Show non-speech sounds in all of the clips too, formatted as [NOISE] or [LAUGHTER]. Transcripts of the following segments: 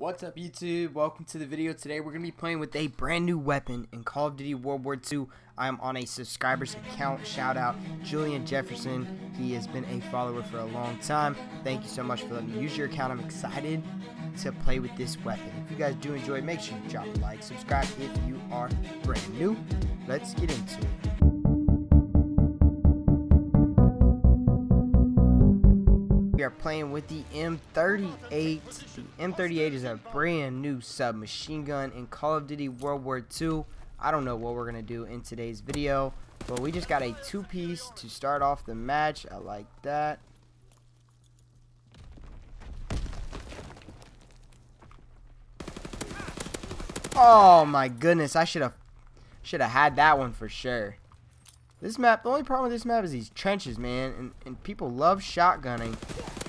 What's up YouTube? Welcome to the video. Today we're going to be playing with a brand new weapon in Call of Duty World War II. I'm on a subscriber's account. Shout out Julian Jefferson. He has been a follower for a long time. Thank you so much for letting me use your account. I'm excited to play with this weapon. If you guys do enjoy, make sure you drop a like, subscribe if you are brand new. Let's get into it. We are playing with the M38. The M38 is a brand new submachine gun in Call of Duty World War II. I don't know what we're going to do in today's video, but we just got a two-piece to start off the match. I like that. Oh my goodness, I should have should have had that one for sure. This map, the only problem with this map is these trenches, man, and, and people love shotgunning,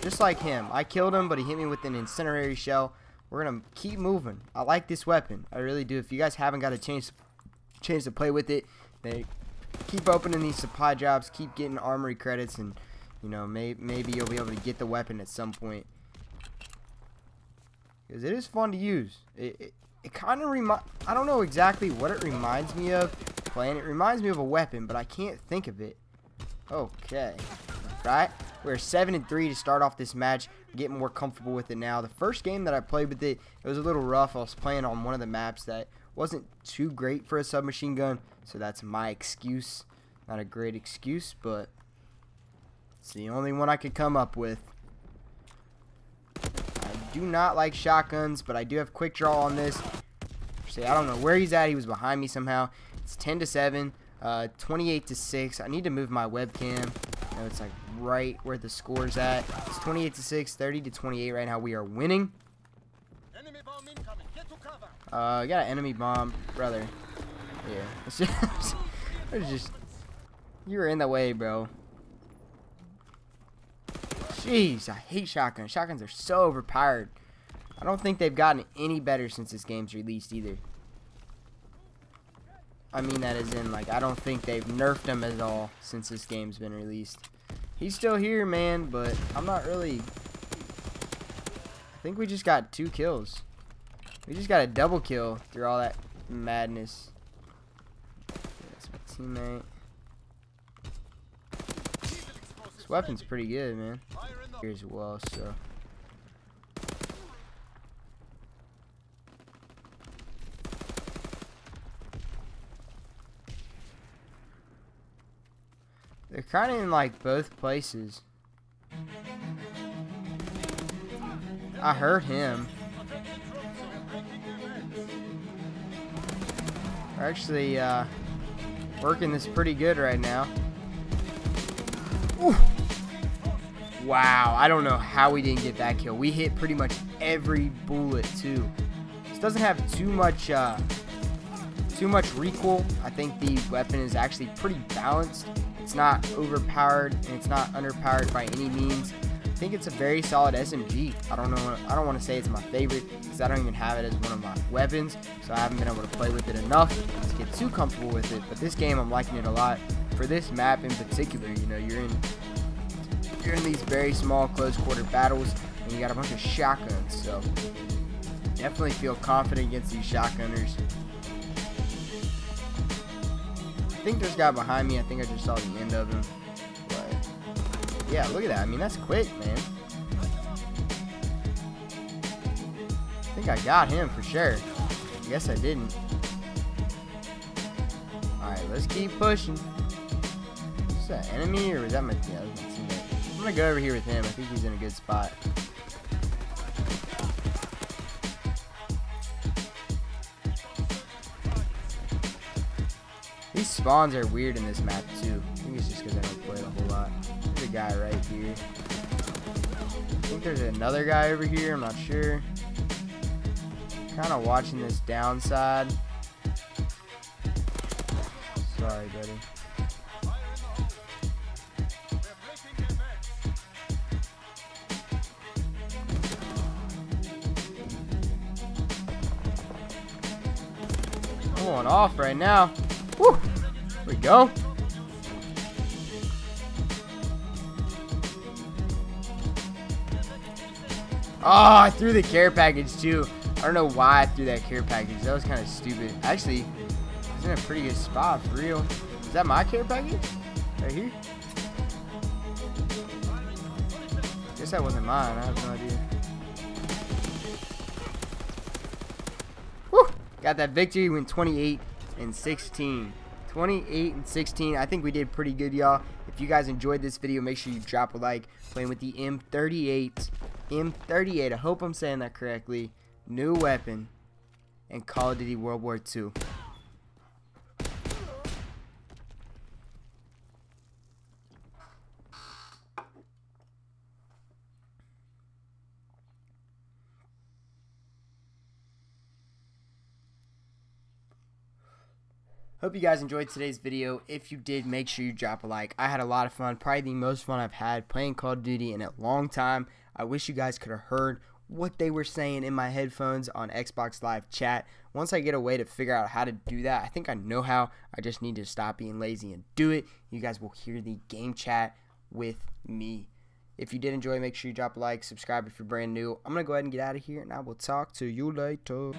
just like him. I killed him, but he hit me with an incendiary shell. We're gonna keep moving. I like this weapon, I really do. If you guys haven't got a chance, chance to play with it, they keep opening these supply drops, keep getting armory credits, and you know, may, maybe you'll be able to get the weapon at some point. Because it is fun to use. It, it, it kind of remind I don't know exactly what it reminds me of playing. It reminds me of a weapon, but I can't think of it. Okay. Right? We're 7 and 3 to start off this match. I'm getting more comfortable with it now. The first game that I played with it, it was a little rough. I was playing on one of the maps that wasn't too great for a submachine gun, so that's my excuse. Not a great excuse, but it's the only one I could come up with. I do not like shotguns, but I do have quick draw on this. See, I don't know where he's at. He was behind me somehow. It's 10 to 7, uh, 28 to 6. I need to move my webcam. know it's like right where the score's at. It's 28 to 6, 30 to 28 right now. We are winning. Uh, got an enemy bomb, brother. Yeah, [LAUGHS] it's just, it's just, you were in the way, bro. Jeez, I hate shotguns. Shotguns are so overpowered. I don't think they've gotten any better since this game's released either. I mean that as in, like, I don't think they've nerfed them at all since this game's been released. He's still here, man, but I'm not really... I think we just got two kills. We just got a double kill through all that madness. That's my teammate. This weapon's pretty good, man. Here as well, so... They're kind of in like both places. I heard him. We're actually uh, working this pretty good right now. Ooh. Wow, I don't know how we didn't get that kill. We hit pretty much every bullet too. This doesn't have too much uh, too much recoil. I think the weapon is actually pretty balanced. It's not overpowered and it's not underpowered by any means. I think it's a very solid SMG. I don't know. I don't want to say it's my favorite because I don't even have it as one of my weapons, so I haven't been able to play with it enough to get too comfortable with it. But this game, I'm liking it a lot. For this map in particular, you know, you're in you're in these very small close quarter battles, and you got a bunch of shotguns. So definitely feel confident against these shotgunners. I think there's a guy behind me. I think I just saw the end of him. But, yeah, look at that. I mean, that's quick, man. I think I got him for sure. I guess I didn't. Alright, let's keep pushing. Is that enemy or is that my, yeah? I'm gonna go over here with him. I think he's in a good spot. These spawns are weird in this map too. I think it's just because I don't play a whole lot. There's a guy right here. I think there's another guy over here. I'm not sure. Kind of watching this downside. Sorry, buddy. I'm going off right now. Woo! There we go. Oh, I threw the care package too. I don't know why I threw that care package. That was kind of stupid. Actually, it's in a pretty good spot for real. Is that my care package? Right here? Guess that wasn't mine. I have no idea. Woo! Got that victory. Went 28 and 16. 28 and 16. I think we did pretty good, y'all. If you guys enjoyed this video, make sure you drop a like. Playing with the M38. M38. I hope I'm saying that correctly. New weapon. And Call of Duty World War II. Hope you guys enjoyed today's video. If you did, make sure you drop a like. I had a lot of fun. Probably the most fun I've had playing Call of Duty in a long time. I wish you guys could have heard what they were saying in my headphones on Xbox Live chat. Once I get a way to figure out how to do that, I think I know how. I just need to stop being lazy and do it. You guys will hear the game chat with me. If you did enjoy, make sure you drop a like, subscribe if you're brand new. I'm going to go ahead and get out of here, and I will talk to you later.